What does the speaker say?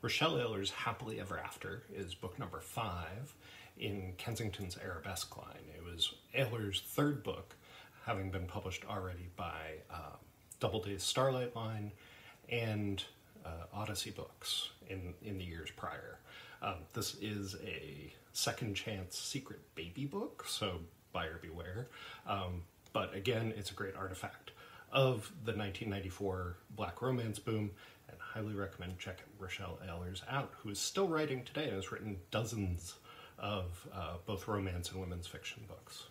Rochelle Alers' Happily Ever After is book number five in Kensington's Arabesque line. It was Alers' third book, having been published already by um, Doubleday's Starlight line and uh, Odyssey Books in, in the years prior. Um, this is a second chance secret baby book, so buyer beware. Um, but again, it's a great artifact of the 1994 black romance boom, and highly recommend checking Rochelle Alers out, who is still writing today and has written dozens of uh, both romance and women's fiction books.